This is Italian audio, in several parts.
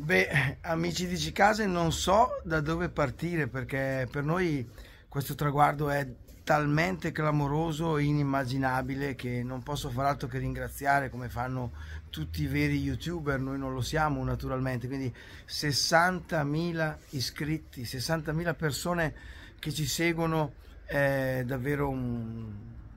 Beh, amici di Cicase, non so da dove partire perché per noi questo traguardo è talmente clamoroso e inimmaginabile che non posso far altro che ringraziare come fanno tutti i veri youtuber, noi non lo siamo naturalmente, quindi 60.000 iscritti, 60.000 persone che ci seguono è davvero un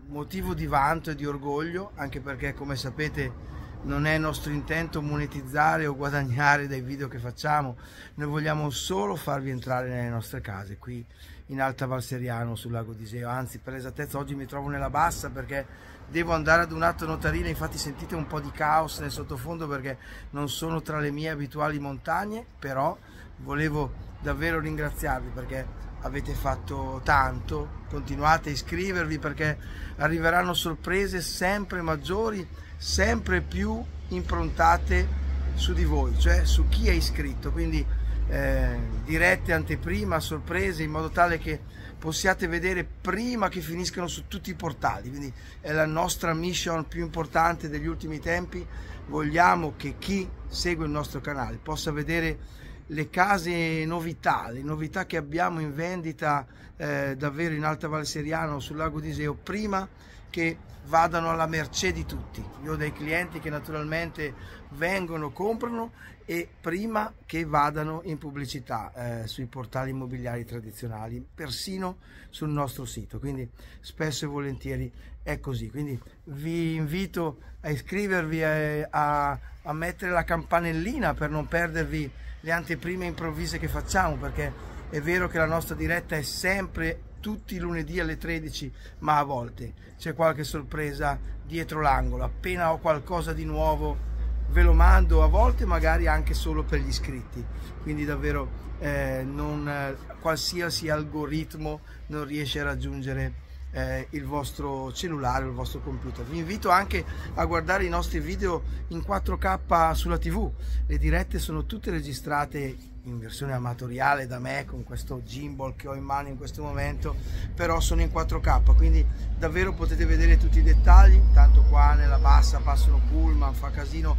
motivo di vanto e di orgoglio, anche perché come sapete non è nostro intento monetizzare o guadagnare dai video che facciamo, noi vogliamo solo farvi entrare nelle nostre case qui in Alta Valseriano sul lago di Iseo, anzi per esattezza oggi mi trovo nella bassa perché devo andare ad un atto notarile, infatti sentite un po' di caos nel sottofondo perché non sono tra le mie abituali montagne, però volevo davvero ringraziarvi perché avete fatto tanto, continuate a iscrivervi perché arriveranno sorprese sempre maggiori sempre più improntate su di voi, cioè su chi è iscritto, quindi eh, dirette anteprima, sorprese, in modo tale che possiate vedere prima che finiscano su tutti i portali, quindi è la nostra mission più importante degli ultimi tempi, vogliamo che chi segue il nostro canale possa vedere le case novità, le novità che abbiamo in vendita eh, davvero in Alta Val Seriano sul lago di Iseo prima che vadano alla mercé di tutti. Io ho dei clienti che naturalmente vengono, comprano e prima che vadano in pubblicità eh, sui portali immobiliari tradizionali, persino sul nostro sito. Quindi spesso e volentieri è così. Quindi vi invito a iscrivervi, a, a, a mettere la campanellina per non perdervi le anteprime improvvise che facciamo perché è vero che la nostra diretta è sempre tutti i lunedì alle 13, ma a volte c'è qualche sorpresa dietro l'angolo. Appena ho qualcosa di nuovo ve lo mando, a volte magari anche solo per gli iscritti. Quindi davvero eh, non, eh, qualsiasi algoritmo non riesce a raggiungere eh, il vostro cellulare il vostro computer. Vi invito anche a guardare i nostri video in 4K sulla TV. Le dirette sono tutte registrate in versione amatoriale da me con questo gimbal che ho in mano in questo momento però sono in 4k quindi davvero potete vedere tutti i dettagli tanto qua nella bassa passano pullman fa casino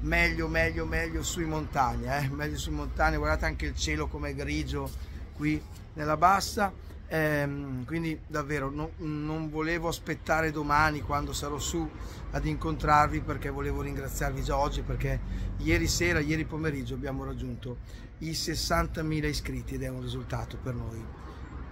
meglio meglio meglio sui montagne eh? meglio sui montagne guardate anche il cielo come grigio qui nella bassa Ehm, quindi davvero no, non volevo aspettare domani quando sarò su ad incontrarvi perché volevo ringraziarvi già oggi perché ieri sera, ieri pomeriggio abbiamo raggiunto i 60.000 iscritti ed è un risultato per noi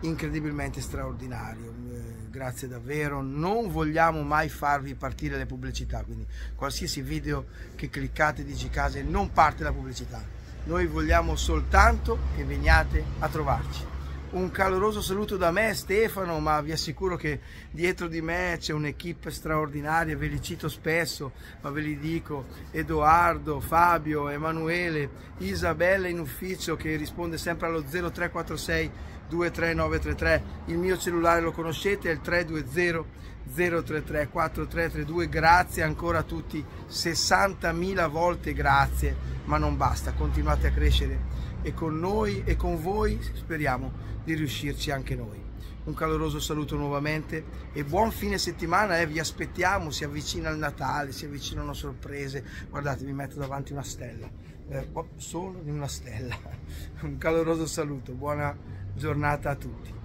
incredibilmente straordinario. Eh, grazie davvero. Non vogliamo mai farvi partire le pubblicità quindi qualsiasi video che cliccate di Gcase non parte la pubblicità. Noi vogliamo soltanto che veniate a trovarci un caloroso saluto da me Stefano, ma vi assicuro che dietro di me c'è un'equipe straordinaria, ve li cito spesso, ma ve li dico, Edoardo, Fabio, Emanuele, Isabella in ufficio che risponde sempre allo 0346 23933, il mio cellulare lo conoscete, è il 320 033 4332, grazie ancora a tutti, 60.000 volte grazie, ma non basta, continuate a crescere e con noi e con voi speriamo di riuscirci anche noi. Un caloroso saluto nuovamente e buon fine settimana, eh, vi aspettiamo, si avvicina il Natale, si avvicinano sorprese. Guardate, vi metto davanti una stella, eh, solo di una stella. Un caloroso saluto, buona giornata a tutti.